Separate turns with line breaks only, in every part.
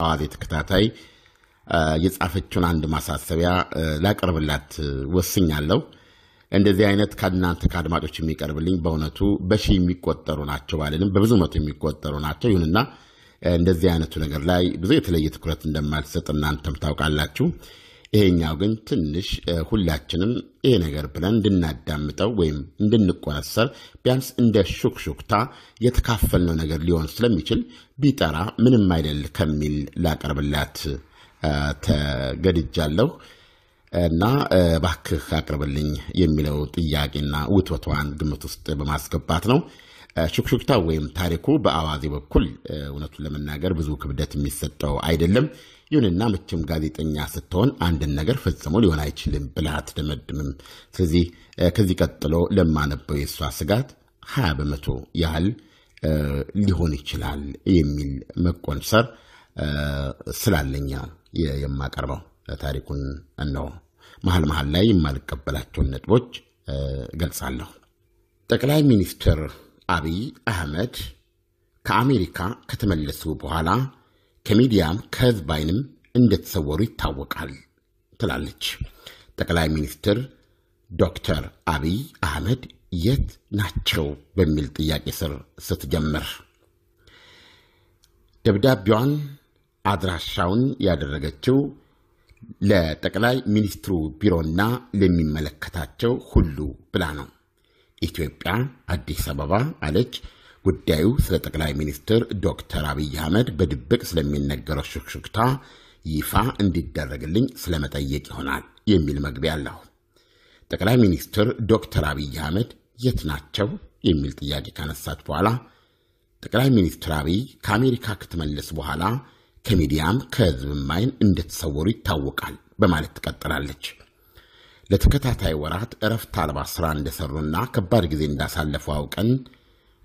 አዋዜ ተከታታይ የጻፈችውን አንድ ማሳሰቢያ ላቀርብላት ወስኛለሁ። እንደዚህ አይነት ከእናንተ ከአድማጮች የሚቀርብልኝ በእውነቱ በሺ የሚቆጠሩ ናቸው ባለንም በብዙ መቶ የሚቆጠሩ ናቸው። ይሁንና እንደዚህ አይነቱ ነገር ላይ ብዙ የተለየ ትኩረት እንደማልሰጥ እናንተም ታውቃላችሁ። ይሄኛው ግን ትንሽ ሁላችንም ይሄ ነገር ብለን እንድናዳምጠው ወይም እንድንቆነሰር ቢያንስ እንደ ሹክሹክታ የተካፈልነው ነገር ሊሆን ስለሚችል ቢጠራ ምንም አይደል ከሚል ላቀርብላት ተገድጃለሁ እና እባክህ አቅርብልኝ የሚለው ጥያቄና ውትወቷን ግምት ውስጥ በማስገባት ነው። ሹክሹክታ ወይም ታሪኩ በአዋዜ በኩል እውነቱን ለመናገር ብዙ ክብደት የሚሰጠው አይደለም። ይሁንና መቼም ጋዜጠኛ ስትሆን አንድን ነገር ፈጽሞ ሊሆን አይችልም ብላ አትደመድምም። ስለዚህ ከዚህ ቀጥሎ ለማነበው የእሷ ስጋት ሀያ በመቶ ያህል ሊሆን ይችላል የሚል መቆንሰር ስላለኛ የማቀርበው ታሪኩን እነሆ። መሀል መሀል ላይ የማልቀበላቸውን ነጥቦች እገልጻለሁ። ጠቅላይ ሚኒስትር አብይ አህመድ ከአሜሪካ ከተመለሱ በኋላ ከሚዲያም ከህዝብ ዓይንም እንደተሰወሩ ይታወቃል ትላለች። ጠቅላይ ሚኒስትር ዶክተር አብይ አህመድ የት ናቸው በሚል ጥያቄ ስር ስትጀምር ደብዳቤዋን አድራሻውን ያደረገችው ለጠቅላይ ሚኒስትሩ ቢሮና ለሚመለከታቸው ሁሉ ብላ ነው። ኢትዮጵያ አዲስ አበባ አለች። ጉዳዩ ስለ ጠቅላይ ሚኒስትር ዶክተር አብይ አህመድ በድብቅ ስለሚነገረው ሹክሹክታ ይፋ እንዲደረግልኝ ስለመጠየቅ ይሆናል የሚል መግቢያ አለሁ። ጠቅላይ ሚኒስትር ዶክተር አብይ አህመድ የት ናቸው የሚል ጥያቄ ካነሳች በኋላ ጠቅላይ ሚኒስትር አብይ ከአሜሪካ ከተመለሱ በኋላ ከሚዲያም ከህዝብም ዓይን እንደተሰወሩ ይታወቃል በማለት ትቀጥላለች። ለተከታታይ ወራት እረፍት አልባ ስራ እንደሰሩና ከባድ ጊዜ እንዳሳለፉ አውቀን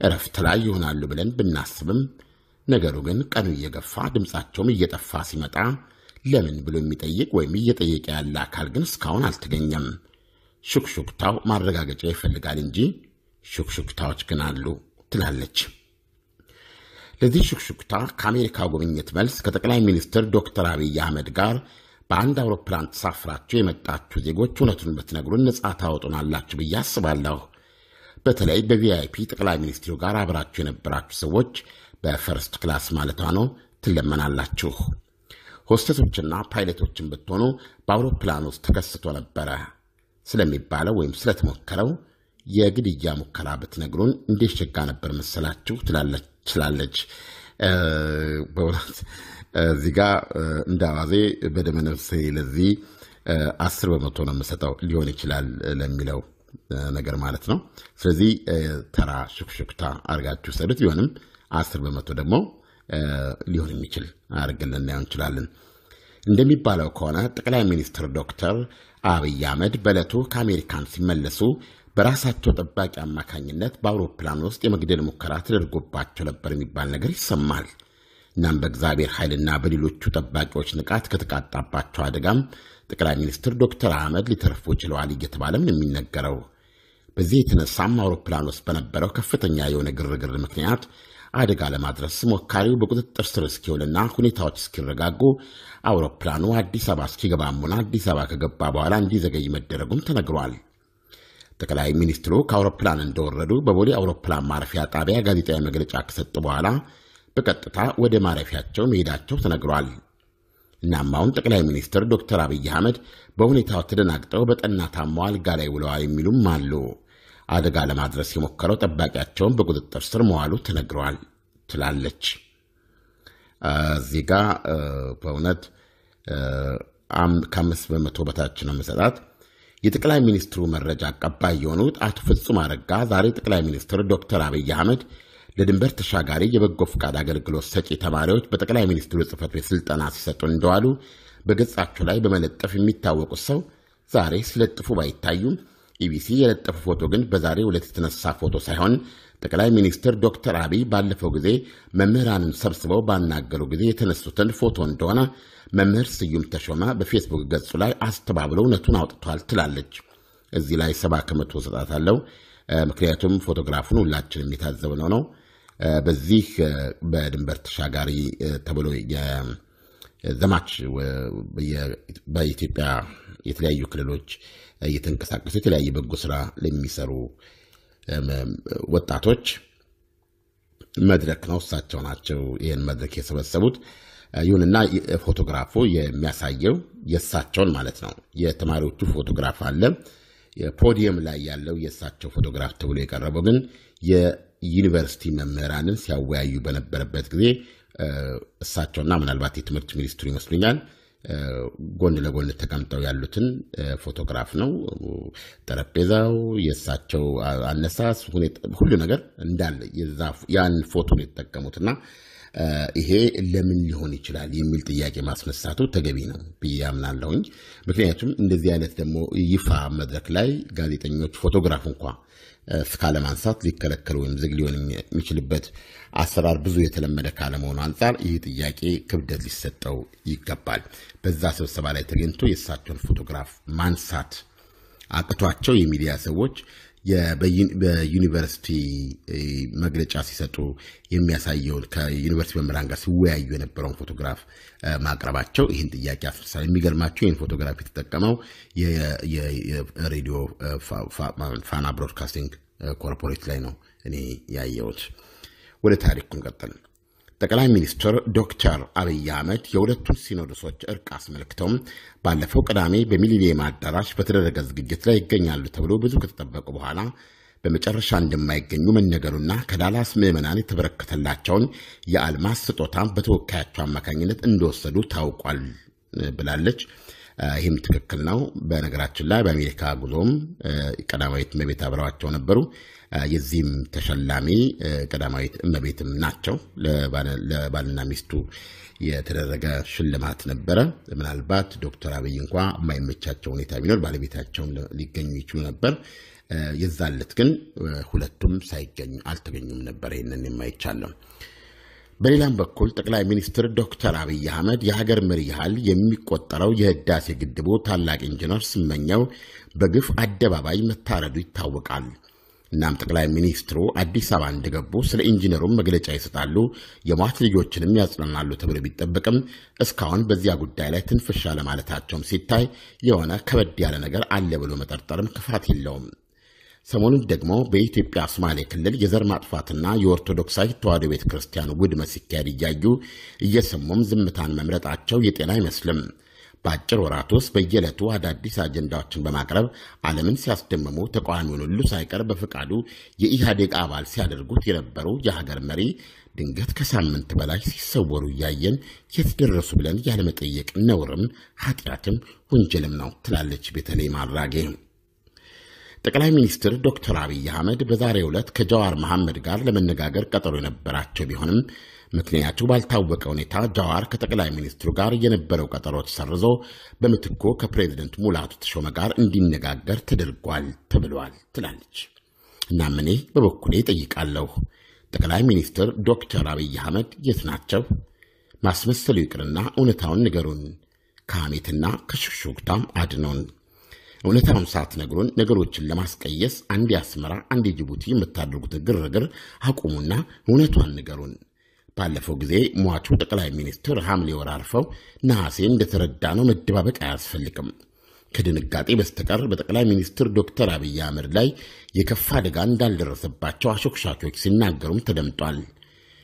እረፍት ላይ ይሆናሉ ብለን ብናስብም ነገሩ ግን ቀኑ እየገፋ ድምፃቸውም እየጠፋ ሲመጣ ለምን ብሎ የሚጠይቅ ወይም እየጠየቀ ያለ አካል ግን እስካሁን አልተገኘም። ሹክሹክታው ማረጋገጫ ይፈልጋል እንጂ ሹክሹክታዎች ግን አሉ ትላለች። ለዚህ ሹክሹክታ ከአሜሪካ ጉብኝት መልስ ከጠቅላይ ሚኒስትር ዶክተር አብይ አህመድ ጋር በአንድ አውሮፕላን ተሳፍራችሁ የመጣችሁ ዜጎች እውነቱን ብትነግሩን ነጻ ታወጡናላችሁ ብዬ አስባለሁ። በተለይ በ VIP ጠቅላይ ሚኒስትሩ ጋር አብራችሁ የነበራችሁ ሰዎች በ first class ማለቷ ነው ትለመናላችሁ። ሆስተሶችና ፓይለቶችን ብትሆኑ በአውሮፕላን ውስጥ ተከስቶ ነበረ ስለሚባለው ወይም ስለተሞከረው የግድያ ሙከራ ብትነግሩን እንዴት ሸጋ ነበር መሰላችሁ ትላለች። በእውነት እዚህ ጋ እንደ አዋዜ በደመነፍሴ ለዚህ አስር በመቶ ነው የምሰጠው ሊሆን ይችላል ለሚለው ነገር ማለት ነው። ስለዚህ ተራ ሹክሹክታ አድርጋችሁ ሰዱት። ቢሆንም አስር በመቶ ደግሞ ሊሆን የሚችል አድርገን ልናየው እንችላለን። እንደሚባለው ከሆነ ጠቅላይ ሚኒስትር ዶክተር አብይ አህመድ በዕለቱ ከአሜሪካን ሲመለሱ በራሳቸው ጠባቂ አማካኝነት በአውሮፕላን ውስጥ የመግደል ሙከራ ተደርጎባቸው ነበር የሚባል ነገር ይሰማል። እናም በእግዚአብሔር ኃይልና በሌሎቹ ጠባቂዎች ንቃት ከተቃጣባቸው አደጋም ጠቅላይ ሚኒስትር ዶክተር አህመድ ሊተርፉ ችለዋል እየተባለም ነው የሚነገረው። በዚህ የተነሳም አውሮፕላን ውስጥ በነበረው ከፍተኛ የሆነ ግርግር ምክንያት አደጋ ለማድረስ ሞካሪው በቁጥጥር ስር እስኪውልና ሁኔታዎች እስኪረጋጉ አውሮፕላኑ አዲስ አበባ እስኪገባም ሆነ አዲስ አበባ ከገባ በኋላ እንዲዘገይ መደረጉም ተነግሯል። ጠቅላይ ሚኒስትሩ ከአውሮፕላን እንደወረዱ በቦሌ አውሮፕላን ማረፊያ ጣቢያ ጋዜጣዊ መግለጫ ከሰጡ በኋላ በቀጥታ ወደ ማረፊያቸው መሄዳቸው ተነግሯል። እናም አሁን ጠቅላይ ሚኒስትር ዶክተር አብይ አህመድ በሁኔታው ተደናግጠው በጠና ታመው አልጋ ላይ ውለዋል የሚሉም አሉ። አደጋ ለማድረስ የሞከረው ጠባቂያቸውን በቁጥጥር ስር መዋሉ ተነግረዋል ትላለች። እዚህ ጋ በእውነት ከአምስት በመቶ በታች ነው መሰጣት። የጠቅላይ ሚኒስትሩ መረጃ አቀባይ የሆኑት አቶ ፍጹም አረጋ ዛሬ ጠቅላይ ሚኒስትር ዶክተር አብይ አህመድ ለድንበር ተሻጋሪ የበጎ ፈቃድ አገልግሎት ሰጪ ተማሪዎች በጠቅላይ ሚኒስትሩ ጽሕፈት ቤት ስልጠና ሲሰጡ እንደዋሉ በገጻቸው ላይ በመለጠፍ የሚታወቁት ሰው ዛሬ ሲለጥፉ ባይታዩም ኢቢሲ የለጠፉ ፎቶ ግን በዛሬ ዕለት የተነሳ ፎቶ ሳይሆን ጠቅላይ ሚኒስትር ዶክተር አብይ ባለፈው ጊዜ መምህራንን ሰብስበው ባናገሩ ጊዜ የተነሱትን ፎቶ እንደሆነ መምህር ስዩም ተሾመ በፌስቡክ ገጹ ላይ አስተባብለው እውነቱን አውጥቷል ትላለች። እዚህ ላይ ሰባ ከመቶ ሰጣታለሁ። ምክንያቱም ፎቶግራፉን ሁላችንም የታዘብነው ነው። በዚህ በድንበር ተሻጋሪ ተብሎ ዘማች በኢትዮጵያ የተለያዩ ክልሎች እየተንቀሳቀሱ የተለያየ በጎ ስራ ለሚሰሩ ወጣቶች መድረክ ነው። እሳቸው ናቸው ይህን መድረክ የሰበሰቡት። ይሁንና ፎቶግራፉ የሚያሳየው የእሳቸውን ማለት ነው። የተማሪዎቹ ፎቶግራፍ አለ። ፖዲየም ላይ ያለው የእሳቸው ፎቶግራፍ ተብሎ የቀረበው ግን የዩኒቨርሲቲ መምህራንን ሲያወያዩ በነበረበት ጊዜ እሳቸውና ምናልባት የትምህርት ሚኒስትሩ ይመስሉኛል ጎን ለጎን ተቀምጠው ያሉትን ፎቶግራፍ ነው። ጠረጴዛው፣ የእሳቸው አነሳስ፣ ሁሉ ነገር እንዳለ ያን ፎቶ ነው የተጠቀሙትና ይሄ ለምን ሊሆን ይችላል የሚል ጥያቄ ማስነሳቱ ተገቢ ነው ብዬ አምናለሁኝ። ምክንያቱም እንደዚህ አይነት ደግሞ ይፋ መድረክ ላይ ጋዜጠኞች ፎቶግራፍ እንኳ እስካለማንሳት ሊከለከል ወይም ዝግ ሊሆን የሚችልበት አሰራር ብዙ የተለመደ ካለመሆኑ አንጻር ይህ ጥያቄ ክብደት ሊሰጠው ይገባል። በዛ ስብሰባ ላይ ተገኝቶ የእሳቸውን ፎቶግራፍ ማንሳት አቅቷቸው የሚዲያ ሰዎች በዩኒቨርሲቲ መግለጫ ሲሰጡ የሚያሳየውን ከዩኒቨርሲቲ መምህራን ጋር ሲወያዩ የነበረውን ፎቶግራፍ ማቅረባቸው ይህን ጥያቄ አስነሳል። የሚገርማቸው ይህን ፎቶግራፍ የተጠቀመው የሬዲዮ ፋና ብሮድካስቲንግ ኮርፖሬት ላይ ነው እኔ ያየሁት። ወደ ታሪኩ እንቀጥል። ጠቅላይ ሚኒስትር ዶክተር አብይ አህመድ የሁለቱን ሲኖዶሶች እርቅ አስመልክተውም ባለፈው ቅዳሜ በሚሊኒየም አዳራሽ በተደረገ ዝግጅት ላይ ይገኛሉ ተብሎ ብዙ ከተጠበቁ በኋላ በመጨረሻ እንደማይገኙ መነገሩና ከዳላስ ምዕመናን የተበረከተላቸውን የአልማዝ ስጦታ በተወካያቸው አማካኝነት እንደወሰዱ ታውቋል ብላለች። ይህም ትክክል ነው። በነገራችን ላይ በአሜሪካ ጉዞም ቀዳማዊት እመቤት አብረዋቸው ነበሩ። የዚህም ተሸላሚ ቀዳማዊት እመቤትም ናቸው። ለባልና ሚስቱ የተደረገ ሽልማት ነበረ። ምናልባት ዶክተር አብይ እንኳ የማይመቻቸው ሁኔታ ቢኖር ባለቤታቸውን ሊገኙ ይችሉ ነበር። የዛለት ግን ሁለቱም ሳይገኙ አልተገኙም ነበር። ይህንን የማይቻለው በሌላም በኩል ጠቅላይ ሚኒስትር ዶክተር አብይ አህመድ የሀገር መሪ ያህል የሚቆጠረው የህዳሴ ግድቡ ታላቅ ኢንጂነር ስመኘው በግፍ አደባባይ መታረዱ ይታወቃል። እናም ጠቅላይ ሚኒስትሩ አዲስ አበባ እንደገቡ ስለ ኢንጂነሩም መግለጫ ይሰጣሉ፣ የሟች ልጆችንም ያጽናናሉ ተብሎ ቢጠበቅም እስካሁን በዚያ ጉዳይ ላይ ትንፍሻ ለማለታቸውም ሲታይ የሆነ ከበድ ያለ ነገር አለ ብሎ መጠርጠርም ክፋት የለውም። ሰሞኑን ደግሞ በኢትዮጵያ ሶማሌ ክልል የዘር ማጥፋትና የኦርቶዶክሳዊ ተዋሕዶ ቤተ ክርስቲያን ውድመት ሲካሄድ እያዩ እየሰሙም ዝምታን መምረጣቸው የጤና አይመስልም። በአጭር ወራት ውስጥ በየዕለቱ አዳዲስ አጀንዳዎችን በማቅረብ ዓለምን ሲያስደምሙ ተቃዋሚውን ሁሉ ሳይቀር በፈቃዱ የኢህአዴግ አባል ሲያደርጉት የነበሩ የሀገር መሪ ድንገት ከሳምንት በላይ ሲሰወሩ እያየን የት ደረሱ ብለን ያለመጠየቅ ነውርም ኃጢአትም ወንጀልም ነው ትላለች ቤተልሔም አራጌ። ጠቅላይ ሚኒስትር ዶክተር አብይ አህመድ በዛሬው ዕለት ከጀዋር መሐመድ ጋር ለመነጋገር ቀጠሮ የነበራቸው ቢሆንም ምክንያቱ ባልታወቀ ሁኔታ ጀዋር ከጠቅላይ ሚኒስትሩ ጋር የነበረው ቀጠሮ ተሰርዞ በምትኮ ከፕሬዚደንት ሙላቱ ተሾመ ጋር እንዲነጋገር ተደርጓል ተብሏል ትላለች። እናም እኔ በበኩሌ ጠይቃለሁ፣ ጠቅላይ ሚኒስትር ዶክተር አብይ አህመድ የት ናቸው? ማስመሰሉ ይቅርና እውነታውን ንገሩን፣ ከሐሜትና ከሹክሹክታም አድነውን። እውነታውን ሳትነግሩን ነገሮችን ለማስቀየስ አንድ የአስመራ አንድ የጅቡቲ የምታደርጉትን ግርግር አቁሙና እውነቷን ንገሩን። ባለፈው ጊዜ ሟቹ ጠቅላይ ሚኒስትር ሐምሌ ወር አርፈው ነሐሴ እንደተረዳ ነው መደባበቅ አያስፈልግም። ከድንጋጤ በስተቀር በጠቅላይ ሚኒስትር ዶክተር አብይ አህመድ ላይ የከፋ አደጋ እንዳልደረሰባቸው አሾክሻኪዎች ሲናገሩም ተደምጧል።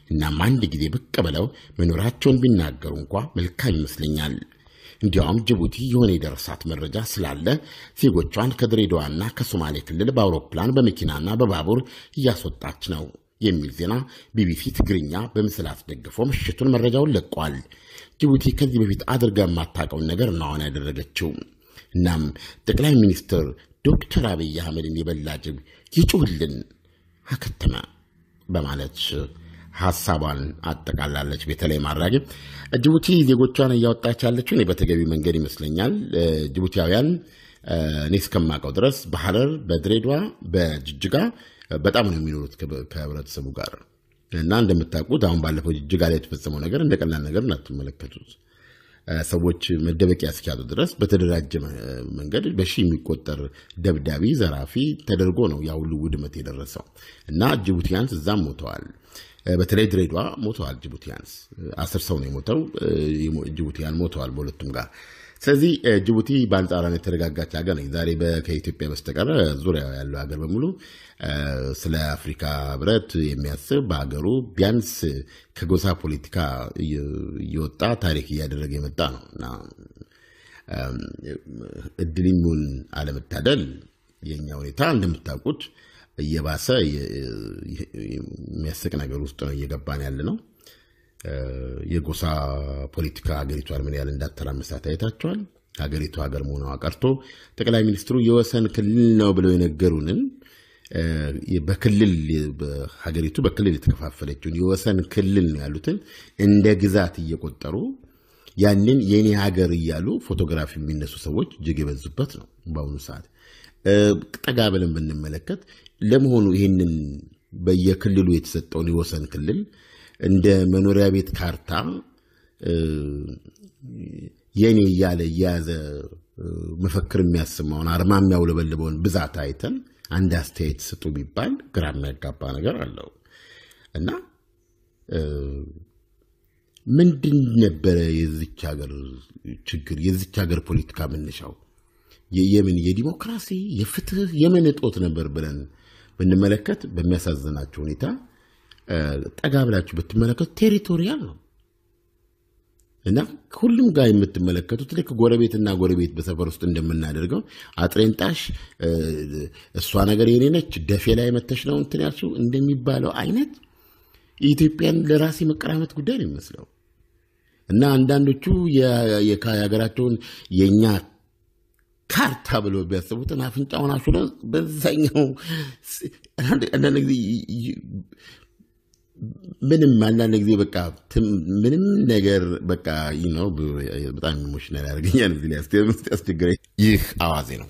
እናም አንድ ጊዜ ብቅ ብለው መኖራቸውን ቢናገሩ እንኳ መልካም ይመስለኛል። እንዲያውም ጅቡቲ የሆነ የደረሳት መረጃ ስላለ ዜጎቿን ከድሬዳዋና ከሶማሌ ክልል በአውሮፕላን በመኪናና በባቡር እያስወጣች ነው የሚል ዜና ቢቢሲ ትግርኛ በምስል አስደግፎ ምሽቱን መረጃውን ለቋል። ጅቡቲ ከዚህ በፊት አድርጋ የማታውቀውን ነገር አሁን ያደረገችው። እናም ጠቅላይ ሚኒስትር ዶክተር አብይ አህመድን የበላ ጅብ ይጩህልን አከተመ በማለት ሀሳቧን አጠቃላለች። በተለይ ማድራጊ ጅቡቲ ዜጎቿን እያወጣች ያለችው እኔ በተገቢ መንገድ ይመስለኛል። ጅቡቲያውያን እኔ እስከማውቀው ድረስ በሐረር፣ በድሬዳዋ፣ በጅጅጋ በጣም ነው የሚኖሩት ከህብረተሰቡ ጋር እና እንደምታውቁት አሁን ባለፈው ጅጅጋ ላይ የተፈጸመው ነገር እንደ ቀላል ነገር እናትመለከቱት ሰዎች መደበቂያ እስኪያጡ ድረስ በተደራጀ መንገድ በሺ የሚቆጠር ደብዳቢ ዘራፊ ተደርጎ ነው ያ ሁሉ ውድመት የደረሰው እና ጅቡቲያንስ እዛም ሞተዋል። በተለይ ድሬዳዋ ሞተዋል ጅቡቲያንስ አስር ሰው ነው የሞተው። ጅቡቲያን ሞተዋል በሁለቱም ጋር። ስለዚህ ጅቡቲ በአንጻራዊ የተረጋጋች ሀገር ነች። ዛሬ ከኢትዮጵያ በስተቀረ ዙሪያ ያለው ሀገር በሙሉ ስለ አፍሪካ ህብረት የሚያስብ በሀገሩ ቢያንስ ከጎሳ ፖለቲካ እየወጣ ታሪክ እያደረገ የመጣ ነው እና እድልኙን አለመታደል የኛ ሁኔታ እንደምታውቁት እየባሰ የሚያስቅ ነገር ውስጥ ነው እየገባን ያለ ነው። የጎሳ ፖለቲካ ሀገሪቷን ምን ያህል እንዳተራመሳት አይታቸዋል። ሀገሪቱ ሀገር መሆኗ ቀርቶ ጠቅላይ ሚኒስትሩ የወሰን ክልል ነው ብለው የነገሩንን በክልል ሀገሪቱ በክልል የተከፋፈለችውን የወሰን ክልል ነው ያሉትን እንደ ግዛት እየቆጠሩ ያንን የኔ ሀገር እያሉ ፎቶግራፊ የሚነሱ ሰዎች እጅግ የበዙበት ነው በአሁኑ ሰዓት። ጠጋ ብለን ብንመለከት ለመሆኑ ይህንን በየክልሉ የተሰጠውን የወሰን ክልል እንደ መኖሪያ ቤት ካርታ የኔ እያለ እየያዘ መፈክር የሚያሰማውን አርማ የሚያውለበልበውን ብዛት አይተን አንድ አስተያየት ስጡ ቢባል ግራ የሚያጋባ ነገር አለው እና ምንድን ነበረ የዚች ሀገር ችግር? የዚች ሀገር ፖለቲካ መነሻው የምን የዲሞክራሲ የፍትህ የምን እጦት ነበር ብለን ብንመለከት በሚያሳዝናቸው ሁኔታ ጠጋ ብላችሁ ብትመለከቱ ቴሪቶሪያል ነው። እና ሁሉም ጋር የምትመለከቱት ልክ ጎረቤትና ጎረቤት በሰፈር ውስጥ እንደምናደርገው አጥሬን ጣሽ እሷ ነገር የኔ ነች ደፌ ላይ መተሽ ነው እንትን ያልሽው እንደሚባለው አይነት የኢትዮጵያን ለራሴ መቀራመት ጉዳይ ነው የሚመስለው። እና አንዳንዶቹ የሀገራቸውን የእኛ ካርታ ብለው ቢያስቡትን አፍንጫውን አሹለ በዛኛው አንዳንድ ጊዜ ምንም አንዳንድ ጊዜ በቃ ምንም ነገር በቃ ነው በጣም ኢሞሽናል ያደርገኛል። ያስቸግረኝ። ይህ አዋዜ ነው።